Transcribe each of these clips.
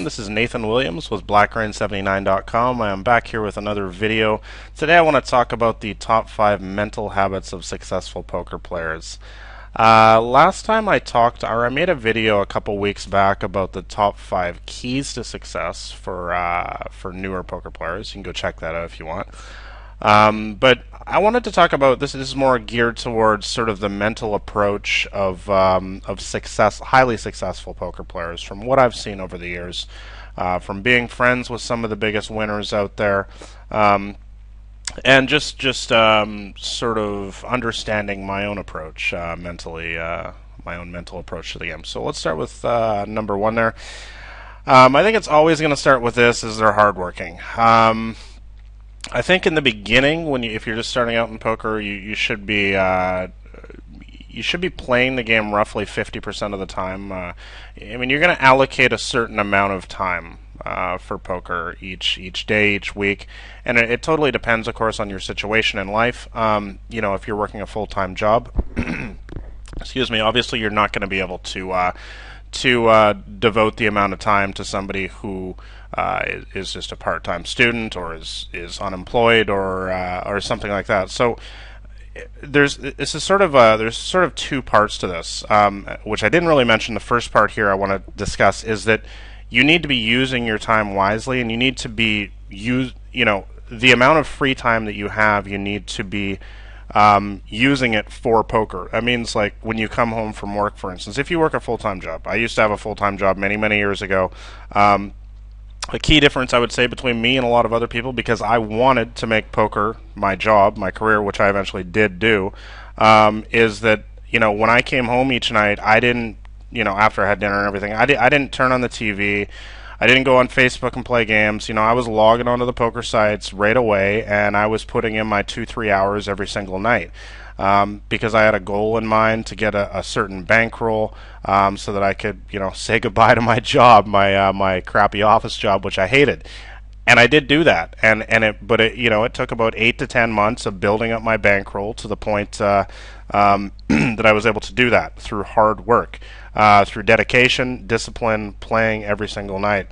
everyone. This is Nathan Williams with BlackRain79.com. I am back here with another video. Today I want to talk about the top five mental habits of successful poker players. Uh, last time I talked, or I made a video a couple weeks back about the top five keys to success for uh, for newer poker players. You can go check that out if you want. Um, but I wanted to talk about this. This is more geared towards sort of the mental approach of um, of success, highly successful poker players. From what I've seen over the years, uh, from being friends with some of the biggest winners out there, um, and just just um, sort of understanding my own approach uh, mentally, uh, my own mental approach to the game. So let's start with uh, number one there. Um, I think it's always going to start with this: is they're hardworking. Um, I think in the beginning, when you, if you're just starting out in poker, you, you should be uh, you should be playing the game roughly 50% of the time. Uh, I mean, you're going to allocate a certain amount of time uh, for poker each each day, each week, and it, it, totally depends, of course, on your situation in life. Um, you know, if you're working a full time job, excuse me, obviously you're not going to be able to uh, to uh, devote the amount of time to somebody who uh, is, just a part-time student or is is unemployed or uh, or something like that. So there's this is sort of uh, there's sort of two parts to this, um, which I didn't really mention. The first part here I want to discuss is that you need to be using your time wisely, and you need to be use you know the amount of free time that you have. You need to be um, using it for poker. That means like when you come home from work, for instance, if you work a full time job. I used to have a full time job many many years ago. Um, a key difference I would say between me and a lot of other people because I wanted to make poker my job, my career, which I eventually did do, um, is that you know when I came home each night, I didn't you know after I had dinner and everything, I, di- I didn't turn on the TV. I didn't go on Facebook and play games. You know, I was logging onto the poker sites right away, and I was putting in my two, three hours every single night. Um, because I had a goal in mind to get a, a certain bankroll um, so that I could, you know, say goodbye to my job, my uh, my crappy office job, which I hated. And I did do that, and and it, but it, you know, it took about eight to ten months of building up my bankroll to the point uh, um, that I was able to do that through hard work uh, through dedication, discipline, playing every single night.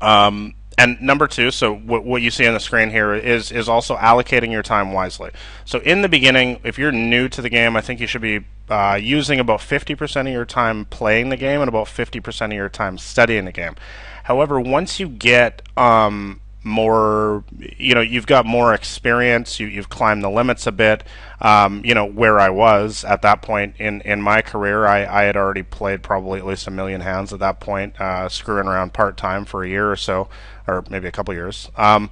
Um, and number two, so what, what you see on the screen here is is also allocating your time wisely. So in the beginning, if you're new to the game, I think you should be uh, using about 50% of your time playing the game and about 50% of your time studying the game. However, once you get um, more you know you've got more experience you, you've climbed the limits a bit um, you know where i was at that point in, in my career I, I had already played probably at least a million hands at that point uh, screwing around part-time for a year or so or maybe a couple years. Um,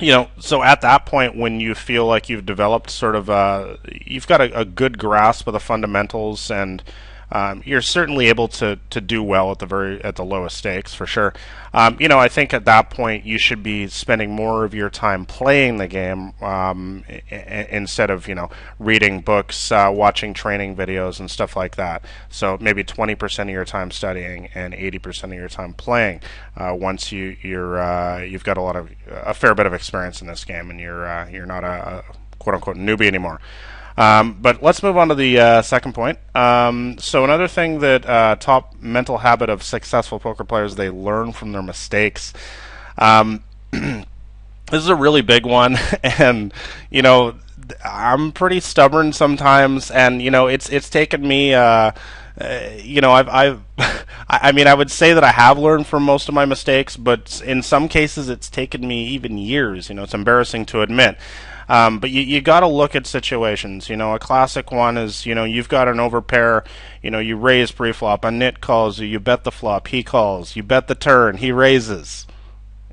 you know so at that point when you feel like you've developed sort of a, you've got a, a good grasp of the fundamentals and um, you're certainly able to to do well at the very at the lowest stakes for sure. Um, you know, I think at that point you should be spending more of your time playing the game um, I- instead of you know reading books, uh, watching training videos, and stuff like that. So maybe 20% of your time studying and 80% of your time playing. Uh, once you you're uh, you've got a lot of a fair bit of experience in this game, and you're uh, you're not a, a quote unquote newbie anymore. Um, but let's move on to the uh, second point. Um, so another thing that uh, top mental habit of successful poker players they learn from their mistakes. Um, this is a really big one, and you know I'm pretty stubborn sometimes, and you know it's it's taken me. Uh, uh, you know, I've, I've, I mean, I would say that I have learned from most of my mistakes, but in some cases, it's taken me even years. You know, it's embarrassing to admit. Um, but you, you got to look at situations. You know, a classic one is, you know, you've got an overpair. You know, you raise pre-flop. A nit calls you. You bet the flop. He calls. You bet the turn. He raises.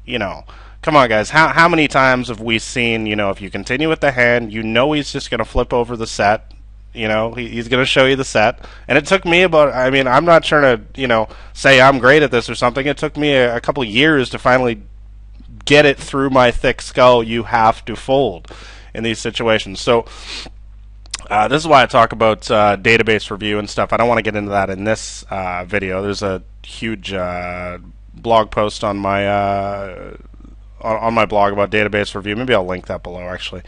You know, come on, guys. How how many times have we seen? You know, if you continue with the hand, you know he's just going to flip over the set. You know, he, he's going to show you the set. And it took me about, I mean, I'm not trying to, you know, say I'm great at this or something. It took me a, a couple years to finally get it through my thick skull, you have to fold in these situations. So uh, this is why I talk about uh, database review and stuff. I don't want to get into that in this uh, video. There's a huge uh, blog post on my uh, on, on, my blog about database review. Maybe I'll link that below actually.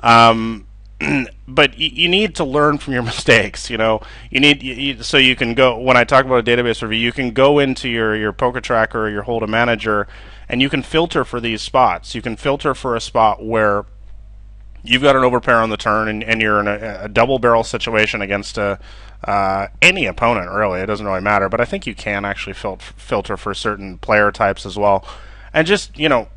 Um, but you, you, need to learn from your mistakes. You know, you need you, so you can go. When I talk about a database review, you can go into your your PokerTracker or your Hold'em manager, and you can filter for these spots. You can filter for a spot where you've got an overpair on the turn and, and you're in a, a, double barrel situation against a, uh, any opponent, really. It doesn't really matter. But I think you can actually fil- filter for certain player types as well. And just, you know,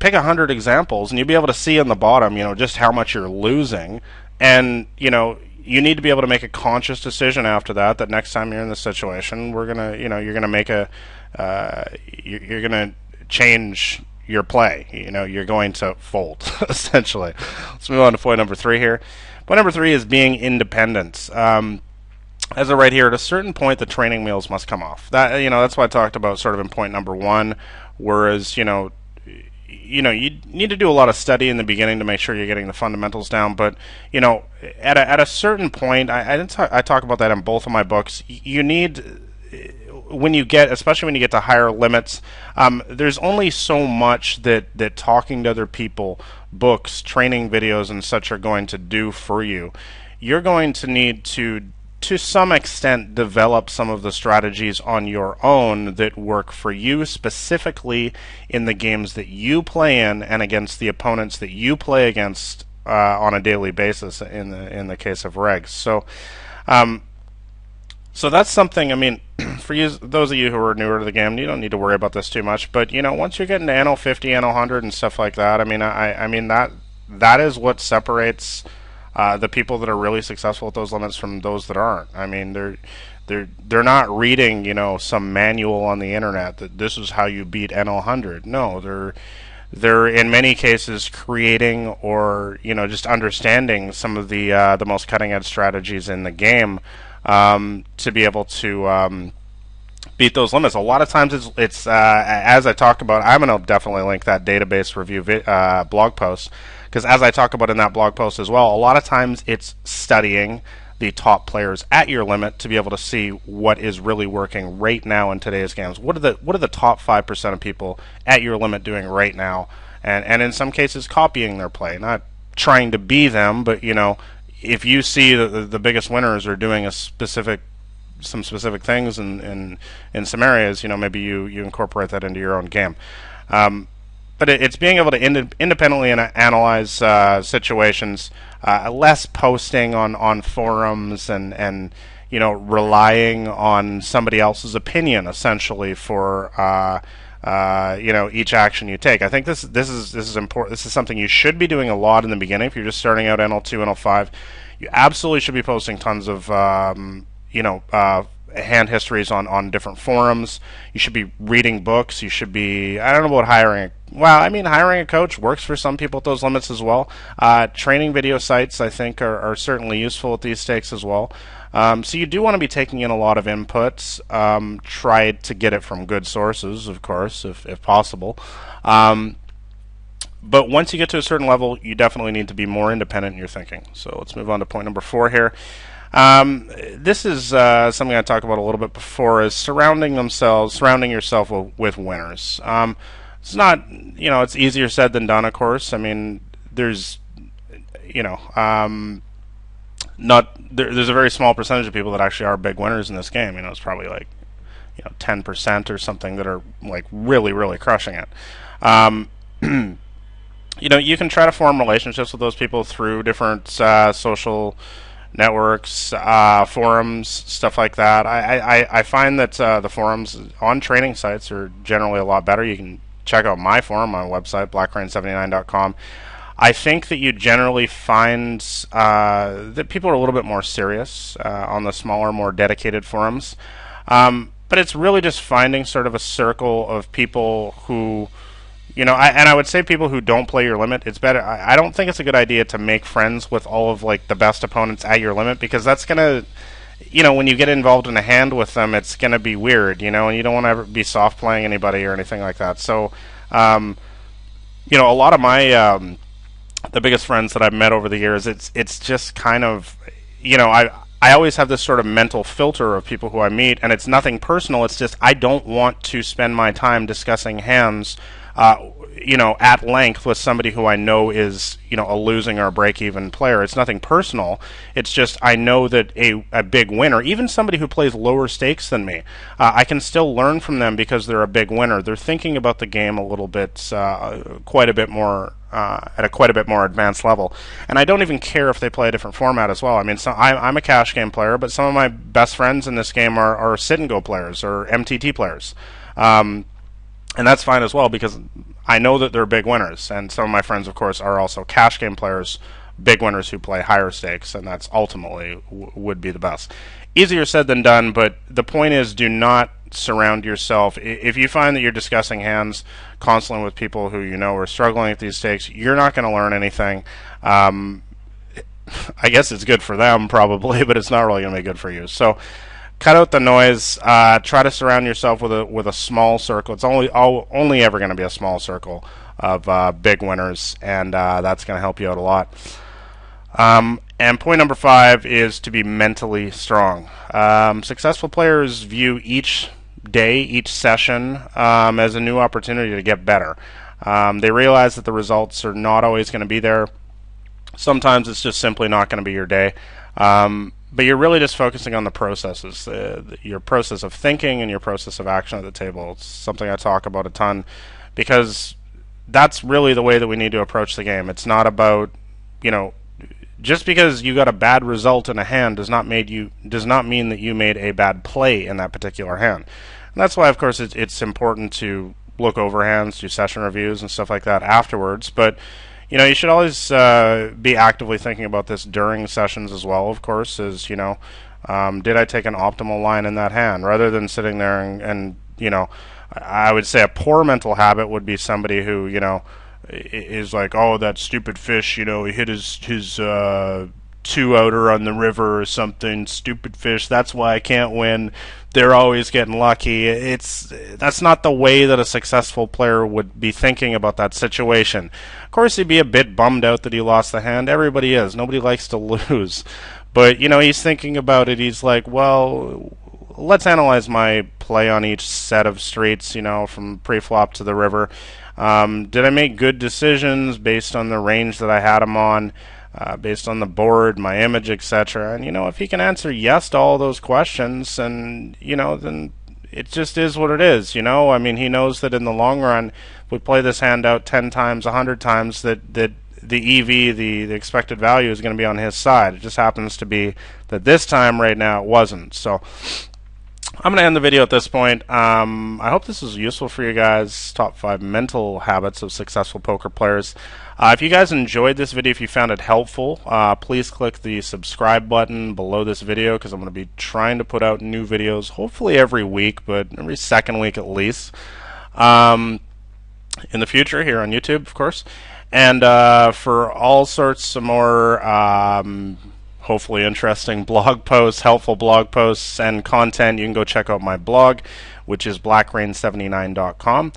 pick a hundred examples and you'll be able to see in the bottom, you know, just how much you're losing. And, you know, you need to be able to make a conscious decision after that, that next time you're in this situation, we're to, you know, you're going to make a, uh, you're, to change your play. You know, you're going to fold, essentially. Let's move on to point number three here. Point number three is being independent. Um, as I write here, at a certain point, the training wheels must come off. That you know, that's what I talked about, sort of in point number one. Whereas you know, you know, you need to do a lot of study in the beginning to make sure you're getting the fundamentals down. But you know, at a, at a certain point, I, I, talk, I talk about that in both of my books. You need when you get, especially when you get to higher limits, um, there's only so much that that talking to other people, books, training videos, and such are going to do for you. You're going to need to to some extent develop some of the strategies on your own that work for you specifically in the games that you play in and against the opponents that you play against uh, on a daily basis in the in the case of regs. So um, so that's something. I mean, for you, those of you who are newer to the game, you don't need to worry about this too much. But you know, once you're getting to NL 50, NL 100, and stuff like that, I mean, I, I mean that that is what separates uh, the people that are really successful at those limits from those that aren't. I mean, they're they're they're not reading, you know, some manual on the internet that this is how you beat NL 100. No, they're they're in many cases creating or you know just understanding some of the uh, the most cutting edge strategies in the game um, to be able to um, beat those limits. A lot of times it's, it's uh, as I talk about, I'm going to definitely link that database review vi- uh, blog post because as I talk about in that blog post as well, a lot of times it's studying the top players at your limit to be able to see what is really working right now in today's games. What are the what are the top five percent of people at your limit doing right now? And and in some cases copying their play, not trying to be them, but you know if you see that the, the biggest winners are doing a specific some specific things in, in in some areas, you know, maybe you you incorporate that into your own game. Um, but it, it's being able to ind- independently analyze uh, situations, uh, less posting on, on forums and and you know relying on somebody else's opinion essentially for uh, uh, you know each action you take. I think this this is this is important. This is something you should be doing a lot in the beginning if you're just starting out NL2, NL5. You absolutely should be posting tons of um, you know uh, hand histories on on different forums. You should be reading books. You should be I don't know about hiring. Well, I mean, hiring a coach works for some people at those limits as well. Uh, training video sites, I think, are, are certainly useful at these stakes as well. Um, so you do want to be taking in a lot of inputs. Um, try to get it from good sources, of course, if, if possible. Um, but once you get to a certain level, you definitely need to be more independent in your thinking. So let's move on to point number four here. Um, this is uh, something I talked about a little bit before: is surrounding themselves, surrounding yourself with, with winners. Um, it's not, you know, it's easier said than done. Of course, I mean, there's, you know, um, not there, there's a very small percentage of people that actually are big winners in this game. You know, it's probably like you know 10% or something that are like really really crushing it. Um, you know, you can try to form relationships with those people through different uh, social networks, uh, forums, stuff like that. I, I, I find that uh, the forums on training sites are generally a lot better. You can check out my forum on my website, blackrain79.com. I think that you generally find uh, that people are a little bit more serious uh, on the smaller, more dedicated forums. Um, but it's really just finding sort of a circle of people who, you know, I, and I would say people who don't play your limit. It's better. I, I don't think it's a good idea to make friends with all of like the best opponents at your limit because that's gonna you know, when you get involved in a hand with them, it's going to be weird, you know, and you don't want to ever be soft playing anybody or anything like that. So, um, you know, a lot of my um, the biggest friends that I've met over the years, it's it's just kind of, you know, I I always have this sort of mental filter of people who I meet, and it's nothing personal. It's just I don't want to spend my time discussing hands uh, you know, at length with somebody who I know is, you know, a losing or a break even player. It's nothing personal. It's just I know that a, a big winner, even somebody who plays lower stakes than me, uh, I can still learn from them because they're a big winner. They're thinking about the game a little bit, uh, quite a bit more. Uh, at a quite a bit more advanced level, and I don't even care if they play a different format as well. I mean, so I, am a cash game player, but some of my best friends in this game are, are sit and go players or MTT players. Um, and that's fine as well because I know that they're big winners, and some of my friends, of course, are also cash game players, big winners who play higher stakes, and that's ultimately would be the best. Easier said than done, but the point is, do not surround yourself. If you find that you're discussing hands constantly with people who you know are struggling at these stakes, you're not going to learn anything. Um, I guess it's good for them probably, but it's not really going to be good for you. So cut out the noise. Uh, try to surround yourself with a with a small circle. It's only all, only ever going to be a small circle of uh, big winners, and uh, that's going to help you out a lot. Um, and point number five is to be mentally strong. Um, successful players view each day, each session, um, as a new opportunity to get better. Um, they realize that the results are not always going to be there. Sometimes it's just simply not going to be your day. Um, but you're really just focusing on the processes, uh, your process of thinking and your process of action at the table. It's something I talk about a ton because that's really the way that we need to approach the game. It's not about, you know, just because you got a bad result in a hand does not made you does not mean that you made a bad play in that particular hand. And that's why, of course, it's, it's important to look over hands, do session reviews and stuff like that afterwards. But you know, you should always uh, be actively thinking about this during sessions as well. Of course, is you know, um, did I take an optimal line in that hand rather than sitting there and, and you know, I would say a poor mental habit would be somebody who you know is like, oh, that stupid fish, you know, he hit his his uh, two outer on the river or something. Stupid fish. That's why I can't win. They're always getting lucky. It's that's not the way that a successful player would be thinking about that situation. Of course, he'd be a bit bummed out that he lost the hand. Everybody is. Nobody likes to lose. But you know, he's thinking about it. He's like, well, let's analyze my play on each set of streets. You know, from pre-flop to the river. Um, did I make good decisions based on the range that I had him on? Uh, based on the board, my image, etc. And you know, if he can answer yes to all those questions, and you know, then it just is what it is. You know, I mean, he knows that in the long run, we play this hand out ten times, a hundred times, that that the EV, the, the expected value, is going to be on his side. It just happens to be that this time, right now, it wasn't. So. I'm going to end the video at this point. Um, I hope this was useful for you guys. Top five mental habits of successful poker players. Uh, if you guys enjoyed this video, if you found it helpful, uh, please click the subscribe button below this video because I'm going to be trying to put out new videos, hopefully every week, but every second week at least. Um, in the future here on YouTube, of course. And uh, for all sorts of more, um, hopefully interesting blog posts, helpful blog posts, and content, you can go check out my blog, which is blackrain79.com.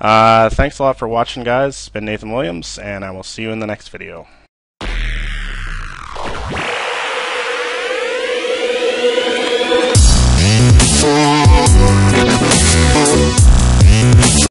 Uh, thanks a lot for watching, guys. It's been Nathan Williams, and I will see you in the next video. Yeah.